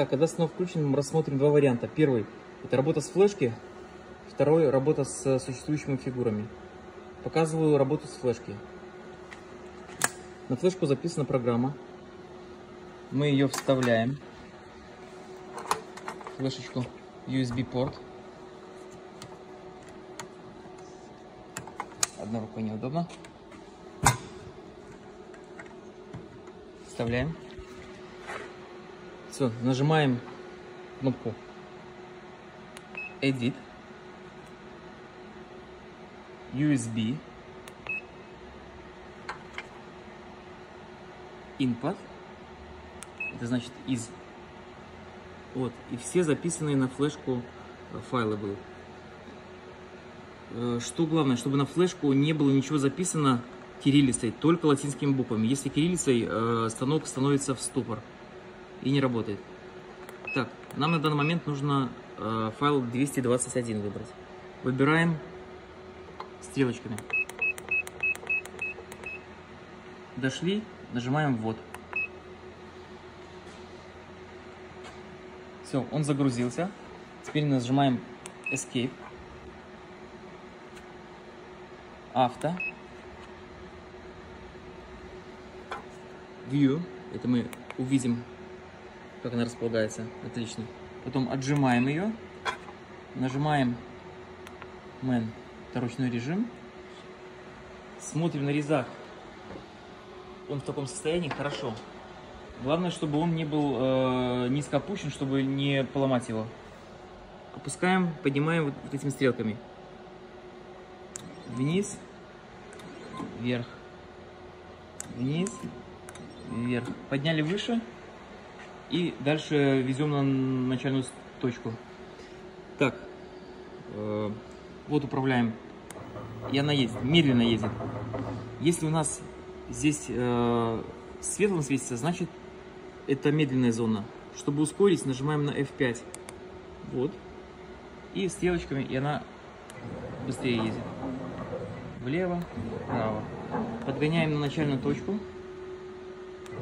Так, когда станок включен, мы рассмотрим два варианта. Первый – это работа с флешки. Второй – работа с существующими фигурами. Показываю работу с флешки. На флешку записана программа. Мы ее вставляем. Флешечку USB порт. Одна рука неудобно. Вставляем. Все, нажимаем кнопку Edit, USB, Input, это значит из. Вот, и все записанные на флешку файлы будут. Э, что главное, чтобы на флешку не было ничего записано кириллицей, только латинскими буквами. Если кириллицей, э, станок становится в ступор и не работает. Так, нам на данный момент нужно э, файл 221 выбрать. Выбираем стрелочками. Дошли, нажимаем ввод. Все, он загрузился. Теперь нажимаем Escape. Авто. View. Это мы увидим как она располагается. Отлично. Потом отжимаем ее, нажимаем Man, ручной режим, смотрим на резак. Он в таком состоянии хорошо. Главное, чтобы он не был э, низко опущен, чтобы не поломать его. Опускаем, поднимаем вот, вот этими стрелками. Вниз, вверх, вниз, вверх. Подняли выше, и дальше везем на начальную точку. Так, э, вот управляем. И она ездит, медленно ездит. Если у нас здесь э, светлым светится, значит это медленная зона. Чтобы ускорить, нажимаем на F5. Вот. И стрелочками, и она быстрее ездит. Влево, вправо. Подгоняем на начальную точку.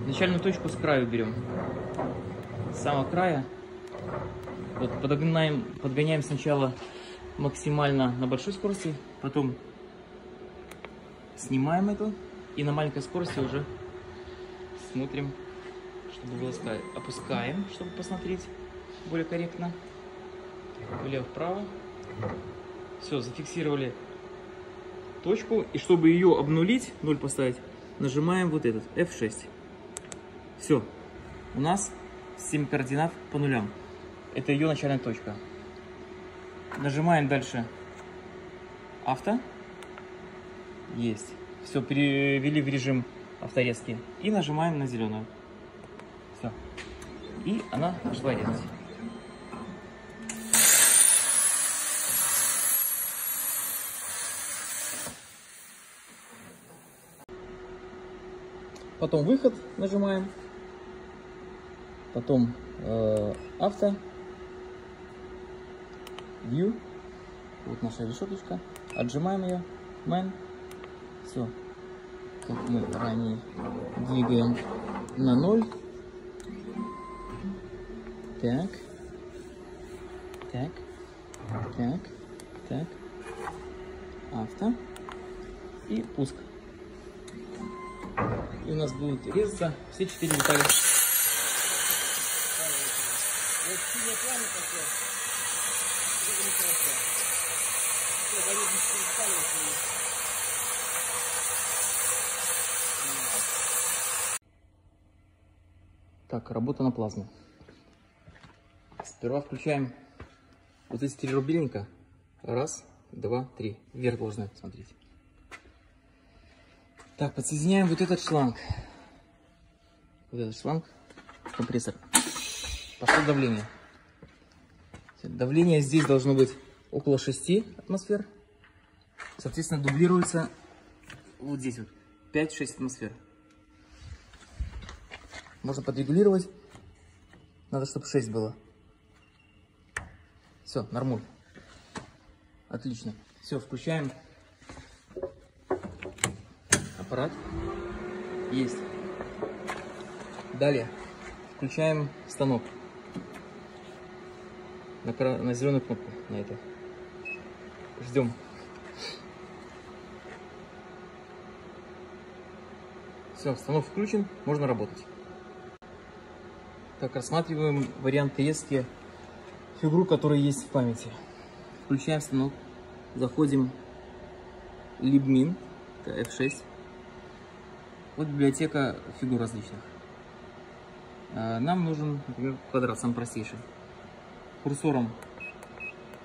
Начальную точку с краю берем. С самого края. Вот подгоняем, подгоняем сначала максимально на большой скорости, потом снимаем эту и на маленькой скорости уже смотрим, чтобы было сказать. Опускаем, чтобы посмотреть более корректно. Влево-вправо. Все, зафиксировали точку. И чтобы ее обнулить, 0 поставить, нажимаем вот этот, F6. Все. У нас 7 координат по нулям. Это ее начальная точка. Нажимаем дальше авто. Есть. Все, перевели в режим авторезки. И нажимаем на зеленую. Все. И она пошла резать. Потом выход нажимаем потом э, авто, view, вот наша решеточка, отжимаем ее, man, все, как мы ранее двигаем на ноль, так, так, так, так, авто. И пуск. И у нас будут резаться все четыре детали. Вот синее пламя такое. Двигали просто. Все, болезнь перестали Так, работа на плазме. Сперва включаем вот эти три рубильника. Раз, два, три. Вверх должны смотреть. Так, подсоединяем вот этот шланг. Вот этот шланг, компрессор. Пошло давление. Давление здесь должно быть около 6 атмосфер. Соответственно, дублируется вот здесь вот 5-6 атмосфер. Можно подрегулировать. Надо, чтобы 6 было. Все, нормуль. Отлично. Все, включаем аппарат. Есть. Далее включаем станок. На, на зеленую кнопку на это. Ждем. Все, станок включен, можно работать. Так, рассматриваем вариант резки фигуру, которая есть в памяти. Включаем станок, заходим libmin, это F6. Вот библиотека фигур различных. А, нам нужен, например, квадрат, самый простейший. Курсором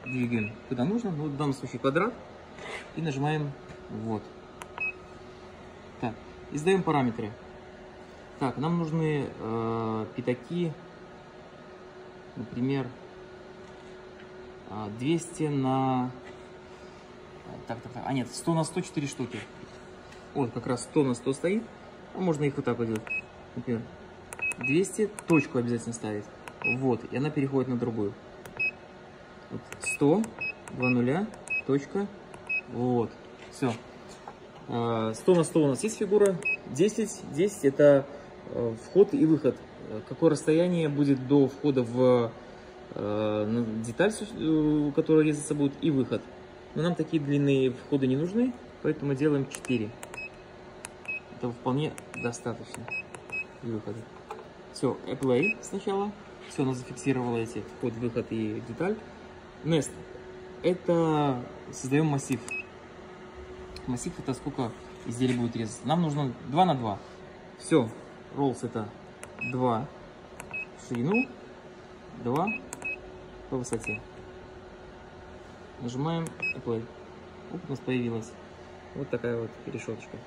двигаем куда нужно, ну, в данном случае квадрат, и нажимаем вот. Так, и сдаем параметры. Так, нам нужны э, пятаки, например, 200 на... Так, так, так, а нет, 100 на 100, 4 штуки. Вот, как раз 100 на 100 стоит. А можно их вот так вот делать. Например, 200, точку обязательно ставить. Вот, и она переходит на другую. Вот, 100, 2 нуля, точка, вот, все. 100 на 100 у нас есть фигура, 10, 10 это э, вход и выход. Какое расстояние будет до входа в э, деталь, э, которая резаться будет, и выход. Но нам такие длинные входы не нужны, поэтому делаем 4 этого вполне достаточно выхода. Все, Apply сначала. Все, она зафиксировала эти вход, выход и деталь. Nest. Это создаем массив. Массив это сколько изделий будет резаться. Нам нужно 2 на 2. Все, Rolls это 2 в ширину, 2 по высоте. Нажимаем Apply. Оп, у нас появилась вот такая вот решеточка.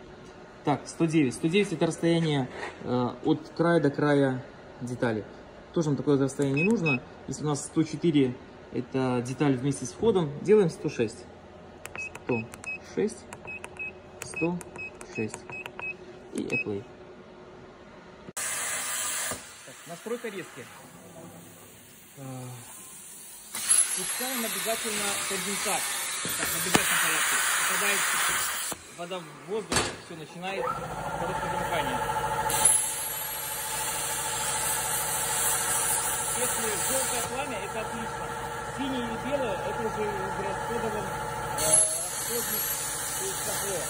Так, 109. 109 это расстояние э, от края до края детали. Тоже нам такое расстояние не нужно. Если у нас 104 это деталь вместе с входом, делаем 106. 106, 106 и Apply. Так, настройка резки. Пускаем обязательно конденсат. Так, вода в воздух, все начинает короткое замыкание. Если желтое пламя, это отлично. Синее и белое, это уже израсходован э, расходник из тепло.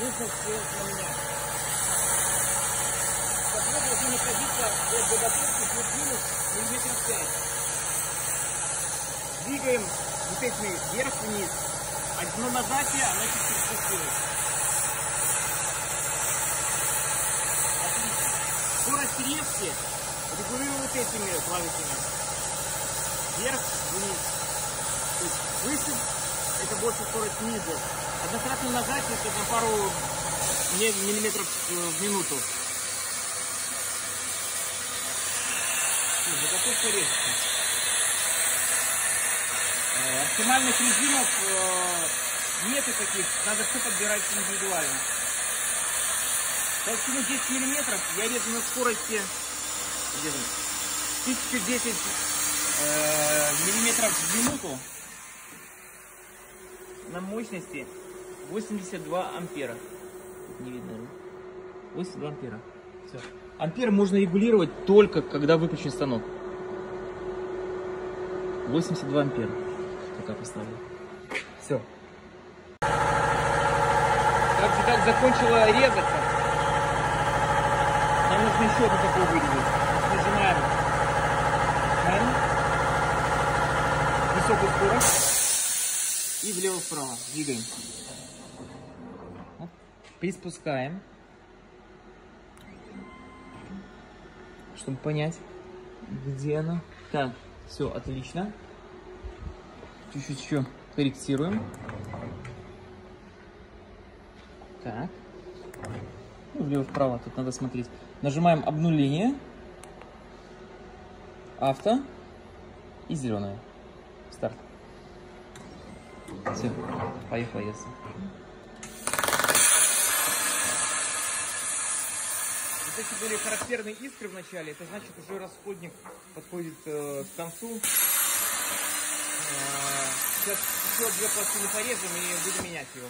Нужно все поменять. Тепло должно находиться от заготовки плюс-минус миллиметров 5. Двигаем вот этими вверх-вниз. Одно нажатие, она чуть-чуть спустилась. скорость резки регулирую вот этими клавишами. Вверх, вниз. То есть выше это больше скорость ниже. Однократное нажатие это на пару миллиметров в минуту. Заготовка резки. Э, оптимальных режимов э, нету таких, надо все подбирать индивидуально. Толщину 10 миллиметров я резу на скорости 1010 э, миллиметров в минуту на мощности 82 ампера. Не видно, 82 ампера. Все. Ампер можно регулировать только когда выключен станок. 82 ампера. Пока поставлю. Все. Как деталь закончила резаться, нам нужно еще вот такой вырезать. Нажимаем N, высокую скорость и влево-вправо. Двигаем. Приспускаем, чтобы понять, где она. Так, все, отлично. Чуть-чуть еще корректируем. Так. Ну, влево-вправо, тут надо смотреть. Нажимаем обнуление, авто и зеленое. Все, поехала ясно. Вот эти были характерные искры в начале, это значит уже расходник подходит э, к концу. Э, сейчас еще две пластины порежем и будем менять его.